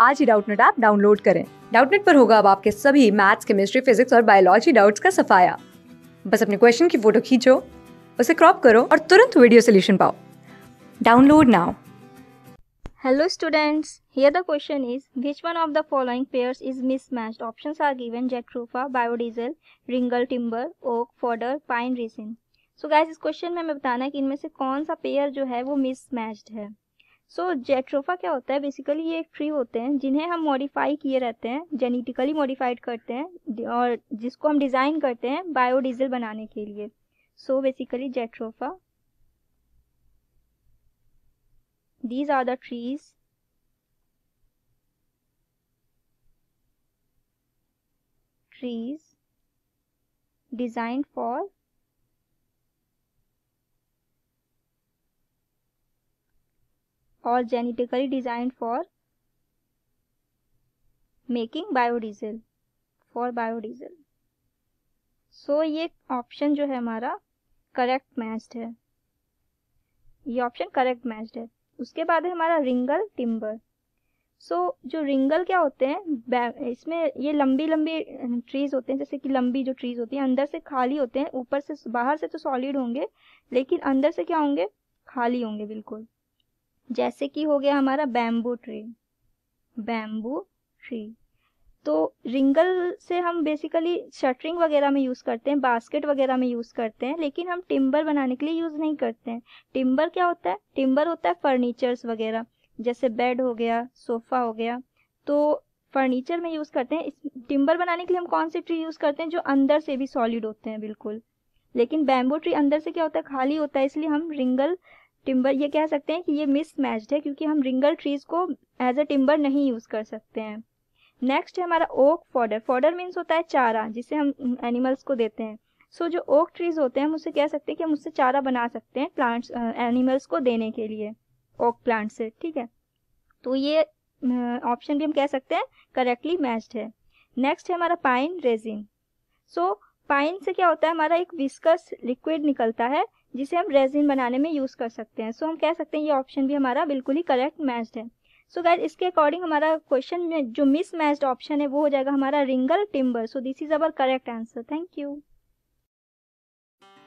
आज ही Doubtnut app download करें। डाउटनेट पर होगा अब आपके सभी मैथ्स केमिस्ट्री फिजिक्स और बायोलॉजी डाउट्स का सफाया। बस अपने क्वेश्चन की फ़ोटो खींचो उसे क्रॉप करो और तुरंत वीडियो सोल्यूशन पाओ। Download now. Hello students, here the question is which one of the following pairs is mismatched? Options are given Jatropha, biodiesel, Ringle timber, oak, fodder, pine resin. So guys इस question में हमें बताना है कि इनमें से कौन सा पेयर जो है वो मिसमैच्ड है। सो so, जेट्रोफा क्या होता है? बेसिकली ये एक ट्री होते हैं जिन्हें हम मॉडिफाई किए रहते हैं जेनेटिकली मॉडिफाइड करते हैं और जिसको हम डिज़ाइन करते हैं बायोडीजल बनाने के लिए। So basically jatropha these are the trees trees. Designed for or genetically designed for making biodiesel for biodiesel so ये ऑप्शन जो है हमारा करेक्ट मैच्ड है। ये ऑप्शन करेक्ट मैच्ड है। उसके बाद है हमारा रिंगल टिम्बर सो so, जो रिंगल क्या होते हैं? इसमें ये लंबी लंबी ट्रीज होते हैं जैसे कि लंबी जो ट्रीज होती हैं अंदर से खाली होते हैं ऊपर से बाहर से तो सॉलिड होंगे लेकिन अंदर से क्या होंगे? खाली होंगे बिल्कुल। जैसे कि हो गया हमारा बैम्बू ट्री बैम्बू ट्री तो रिंगल से हम बेसिकली शटरिंग वगैरह में यूज़ करते हैं बास्केट वगैरह में यूज़ करते हैं, लेकिन हम टिम्बर बनाने के लिए यूज़ नहीं करते हैं. टिम्बर क्या होता है? टिम्बर होता है फर्नीचर्स वगैरह. जैसे बेड हो गया सोफ़ा हो गया. तो फर्नीचर में यूज़ करते हैं. इस टिम्बर बनाने के लिए हम कौन से ट्री यूज़ करते हैं? जो अंदर से भी सॉलिड होते हैं, बिल्कुल. लेकिन बैम्बू ट्री अंदर से क्या होता है? खाली होता है, इसलिए हम रिंगल टिम्बर ये कह सकते हैं कि ये मिस मैच्ड है क्योंकि हम रिंगल ट्रीज को एज अ टिम्बर नहीं यूज़ कर सकते हैं। नेक्स्ट है हमारा ओक फॉडर फॉडर मीन्स होता है चारा जिसे हम एनिमल्स को देते हैं। सो so, जो ओक ट्रीज होते हैं हम उससे कह सकते हैं कि हम उससे चारा बना सकते हैं प्लांट्स एनिमल्स को देने के लिए ओक प्लांट से ठीक है? तो ये ऑप्शन भी हम कह सकते हैं करेक्टली मैच्ड है। नेक्स्ट है हमारा पाइन रेजिन सो पाइन से क्या होता है? हमारा एक विस्कस लिक्विड निकलता है जिसे हम रेजिन बनाने में यूज़ कर सकते हैं। सो so, हम कह सकते हैं ये ऑप्शन भी हमारा बिल्कुल ही करेक्ट मैच्ड है। सो so, गैस इसके अकॉर्डिंग हमारा क्वेश्चन में जो मिस मैच्ड ऑप्शन है वो हो जाएगा हमारा रिंगल timber so this is our correct answer thank you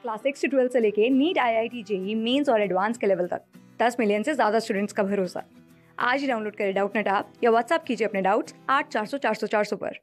class six twelfth से लेके NEET I I T JEE mains और एडवांस के लेवल तक दस मिलियन से ज़्यादा स्टूडेंट्स का भरोसा। आज ही डाउनलोड करें डाउट नेट आप या व्हाट्सअप कीजिए अपने डाउट्स आठ चार सौ चार सौ चार सौ पर।